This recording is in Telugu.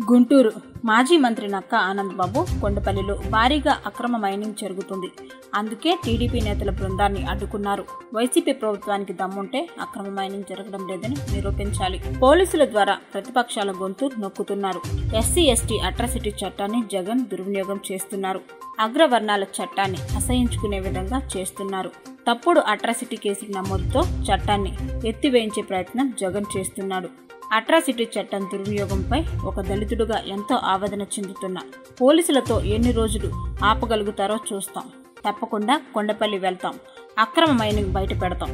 గుంటూరు మాజీ మంత్రి నక్కా ఆనందబాబు కొండపల్లిలో భారీగా అక్రమ మైనింగ్ జరుగుతుంది. అందుకే టీడీపీ నేతల బృందాన్ని అడ్డుకున్నారు. వైసీపీ ప్రభుత్వానికి దమ్ముంటే అక్రమ మైనింగ్ జరగడం లేదని నిరూపించాలి. పోలీసుల ద్వారా ప్రతిపక్షాల గొంతు నొక్కుతున్నారు. ఎస్సీ ఎస్టీ అట్రాసిటీ చట్టాన్ని జగన్ దుర్వినియోగం చేస్తున్నారు. అగ్రవర్ణాల చట్టాన్ని అసహించుకునే విధంగా చేస్తున్నారు. తప్పుడు అట్రాసిటీ కేసు నమోదుతో చట్టాన్ని ఎత్తివేయించే ప్రయత్నం జగన్ చేస్తున్నాడు. అట్రాసిటీ చట్టం దుర్వినియోగంపై ఒక దళితుడుగా ఎంతో ఆవేదన చెందుతున్న పోలీసులతో ఎన్ని రోజులు ఆపగలుగుతారో చూస్తాం. తప్పకుండా కొండపల్లి వెళ్తాం. అక్రమ మైనింగ్ బయట పెడతాం